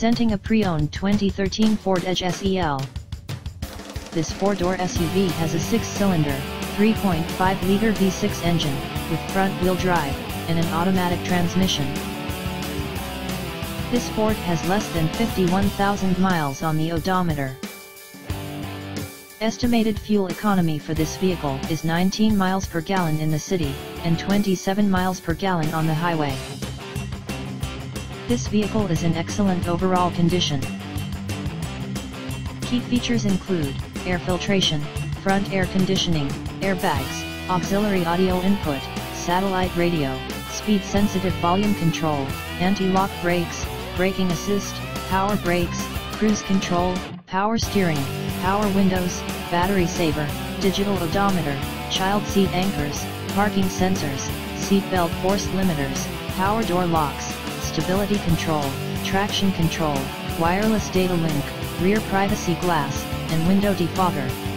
Presenting a pre-owned 2013 Ford Edge SEL. This four-door SUV has a six-cylinder, 3.5-liter V6 engine, with front-wheel drive, and an automatic transmission. This Ford has less than 51,000 miles on the odometer. Estimated fuel economy for this vehicle is 19 miles per gallon in the city, and 27 miles per gallon on the highway. This vehicle is in excellent overall condition. Key features include, air filtration, front air conditioning, airbags, auxiliary audio input, satellite radio, speed-sensitive volume control, anti-lock brakes, braking assist, power brakes, cruise control, power steering, power windows, battery saver, digital odometer, child seat anchors, parking sensors, seat belt force limiters, power door locks, stability control, traction control, wireless data link, rear privacy glass, and window defogger.